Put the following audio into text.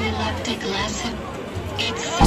We left a glass of... It's